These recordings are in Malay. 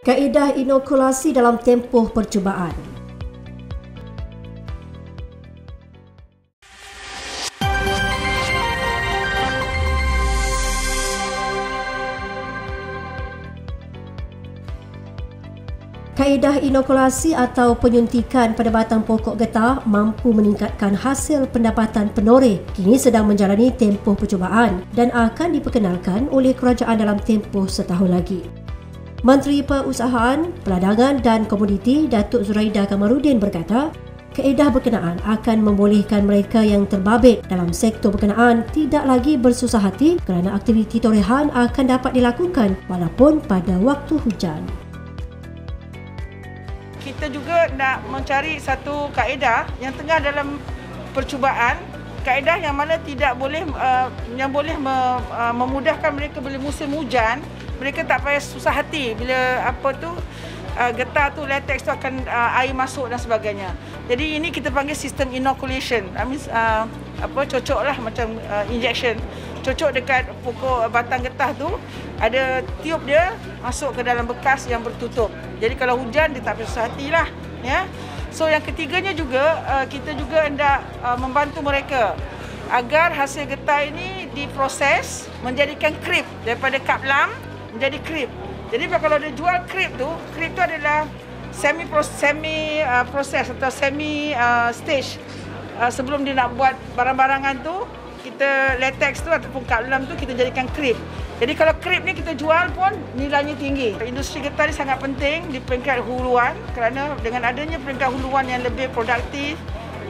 Kaedah inokulasi dalam tempoh percubaan. Kaedah inokulasi atau penyuntikan pada batang pokok getah mampu meningkatkan hasil pendapatan penoreh. Kini sedang menjalani tempoh percubaan dan akan diperkenalkan oleh kerajaan dalam tempoh setahun lagi. Menteri Perusahaan, Peladangan dan Komoditi Datuk Zuraida Kamarudin berkata, kaedah berkenaan akan membolehkan mereka yang terbabit dalam sektor berkenaan tidak lagi bersusah hati kerana aktiviti torehan akan dapat dilakukan walaupun pada waktu hujan. Kita juga nak mencari satu kaedah yang tengah dalam percubaan kaedah yang mana tidak boleh uh, yang boleh me, uh, memudahkan mereka bila musim hujan mereka tak payah susah hati bila apa tu uh, getah tu latex tu akan uh, air masuk dan sebagainya. Jadi ini kita panggil sistem inoculation. I mean uh, apa cocoklah macam uh, injection. Cocok dekat pokok batang getah tu ada tiup dia masuk ke dalam bekas yang bertutup. Jadi kalau hujan dia tak susah hatilah ya. So yang ketiganya juga uh, kita juga hendak uh, membantu mereka agar hasil getah ini diproses menjadikan krip daripada kaplam menjadi krip. Jadi kalau dia jual krip tu, krip tu adalah semi semi uh, proses atau semi uh, stage uh, sebelum dia nak buat barang-barangan tu kita latex tu ataupun kaplam tu kita jadikan krip. Jadi kalau krip ni kita jual pun nilainya tinggi. Industri getah ni sangat penting di peringkat huluan kerana dengan adanya peringkat huluan yang lebih produktif,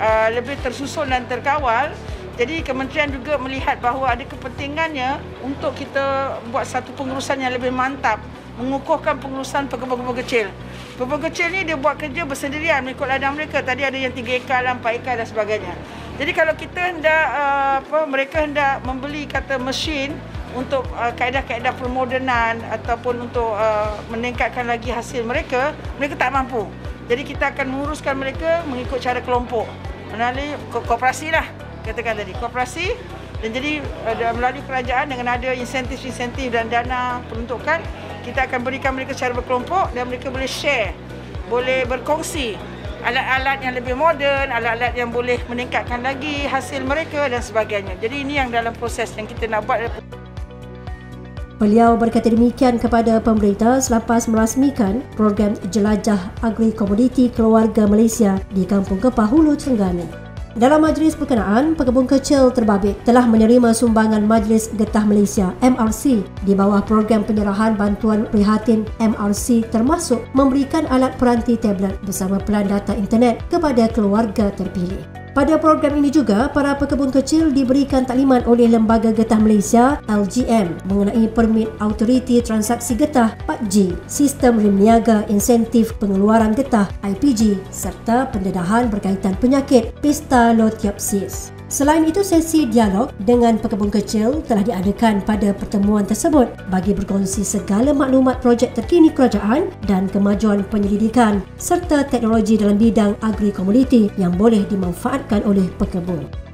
uh, lebih tersusun dan terkawal, jadi kementerian juga melihat bahawa ada kepentingannya untuk kita buat satu pengurusan yang lebih mantap, mengukuhkan pengurusan pekebun-pekebun kecil. Pekebun kecil ni dia buat kerja bersendirian mengikut ladang mereka. Tadi ada yang 3 ekar, 4 ekar dan sebagainya. Jadi kalau kita hendak uh, apa mereka hendak membeli kata mesin untuk uh, kaedah-kaedah permodenan ataupun untuk uh, meningkatkan lagi hasil mereka, mereka tak mampu. Jadi kita akan menguruskan mereka mengikut cara kelompok. Melalui ko- kooperasi lah, katakan tadi. Kooperasi dan jadi uh, melalui kerajaan dengan ada insentif-insentif dan dana peruntukan, kita akan berikan mereka secara berkelompok dan mereka boleh share, boleh berkongsi alat-alat yang lebih moden, alat-alat yang boleh meningkatkan lagi hasil mereka dan sebagainya. Jadi ini yang dalam proses yang kita nak buat. Beliau berkata demikian kepada pemerintah selepas merasmikan program Jelajah Agri Komoditi Keluarga Malaysia di Kampung Kepah Hulu Terengganu. Dalam majlis berkenaan, pekebun kecil terbabit telah menerima sumbangan Majlis Getah Malaysia MRC di bawah program penyerahan bantuan prihatin MRC termasuk memberikan alat peranti tablet bersama pelan data internet kepada keluarga terpilih. Pada program ini juga, para pekebun kecil diberikan taklimat oleh Lembaga Getah Malaysia LGM mengenai Permit Autoriti Transaksi Getah 4G, Sistem Rim Niaga Insentif Pengeluaran Getah IPG serta pendedahan berkaitan penyakit Pesta Lotiopsis. Selain itu, sesi dialog dengan pekebun kecil telah diadakan pada pertemuan tersebut bagi berkongsi segala maklumat projek terkini kerajaan dan kemajuan penyelidikan serta teknologi dalam bidang agri-komoditi yang boleh dimanfaatkan oleh pekebun.